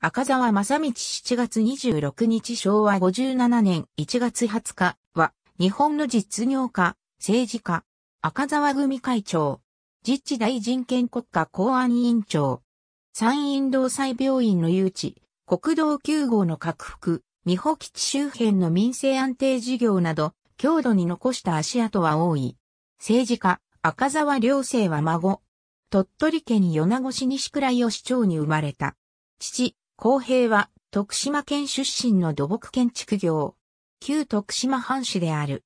赤沢正道7月26日昭和57年1月20日は、日本の実業家、政治家、赤沢組会長、実地大人権国家公安委員長、山陰道裁病院の誘致、国道9号の拡幅、美保基地周辺の民生安定事業など、郷土に残した足跡は多い。政治家、赤沢良生は孫。鳥取県米子市西倉吉町に生まれた。父、公平は徳島県出身の土木建築業。旧徳島藩士である。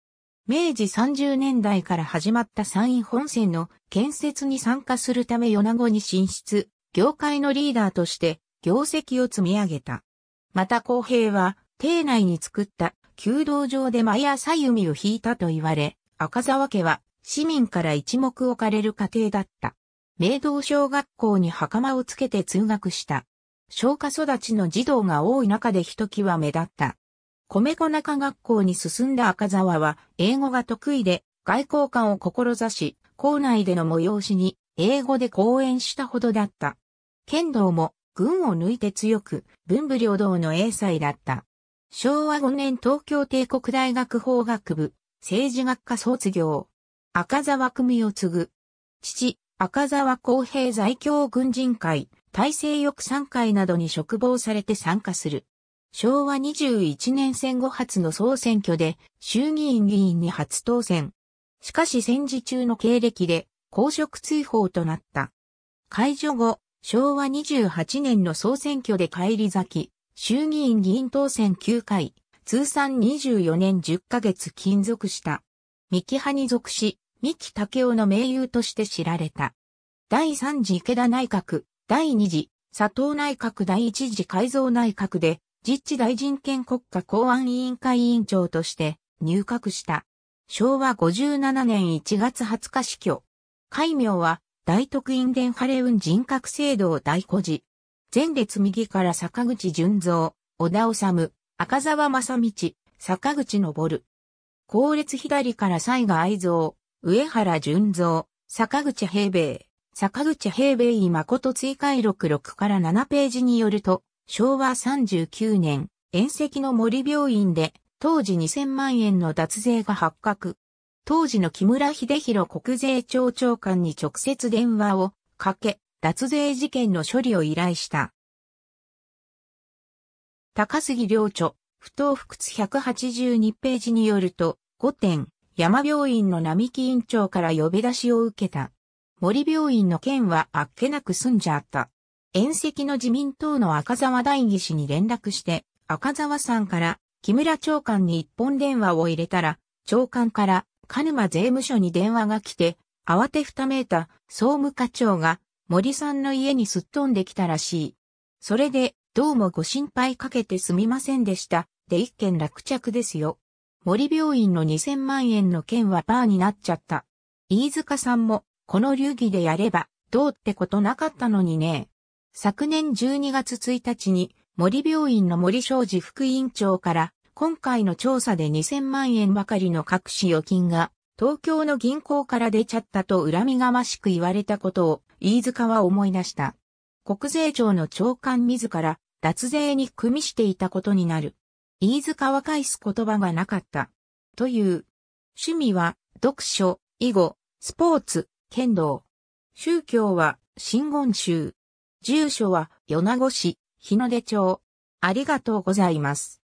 明治30年代から始まった山陰本線の建設に参加するため米子に進出、業界のリーダーとして業績を積み上げた。また公平は邸内に作った弓道場で毎朝弓を引いたと言われ、赤沢家は市民から一目置かれる家庭だった。明道小学校に袴をつけて通学した。消化育ちの児童が多い中でひときわ目立った。米子中学校に進んだ赤沢は英語が得意で外交官を志し、校内での催しに英語で講演したほどだった。剣道も軍を抜いて強く文武両道の英才だった。昭和5年東京帝国大学法学部政治学科卒業。赤沢組を継ぐ。父、赤沢公平在京軍人会大西翼3会などに嘱望されて参加する。昭和21年戦後初の総選挙で衆議院議員に初当選。しかし戦時中の経歴で公職追放となった。解除後、昭和28年の総選挙で返り咲き、衆議院議員当選9回、通算24年10ヶ月勤続した。三木派に属し、三木武夫の盟友として知られた。第3次池田内閣、第2次、佐藤内閣第1次改造内閣で、実地大臣権国家公安委員会委員長として入閣した。昭和57年1月20日死去。戒名は、大徳院伝ハレウン人格制度を大古寺。前列右から坂口淳三、小田治、赤沢正道、坂口昇。後列左から西賀愛蔵、上原淳三、坂口平兵衛。坂口平米井誠追回録6から7ページによると、昭和39年、遠石の森病院で、当時2000万円の脱税が発覚。当時の木村秀弘国税庁長官に直接電話をかけ、脱税事件の処理を依頼した。高杉良著、不当不屈182ページによると、5点、山病院の並木院長から呼び出しを受けた。森病院の件はあっけなく済んじゃった。遠石の自民党の赤沢大義氏に連絡して、赤沢さんから木村長官に一本電話を入れたら、長官から鹿沼税務署に電話が来て、慌てふためいた総務課長が森さんの家にすっ飛んできたらしい。それで、どうもご心配かけてすみませんでした。で一件落着ですよ。森病院の2000万円の件はパーになっちゃった。飯塚さんもこの流儀でやれば、どうってことなかったのにね。昨年12月1日に、森病院の森昌司副院長から、今回の調査で2000万円ばかりの隠し預金が、東京の銀行から出ちゃったと恨みがましく言われたことを、飯塚は思い出した。国税庁の長官自ら、脱税に組みしていたことになる。飯塚は返す言葉がなかった。という。趣味は、読書、囲碁、スポーツ、剣道。宗教は新言宗。住所は米子市日の出町。ありがとうございます。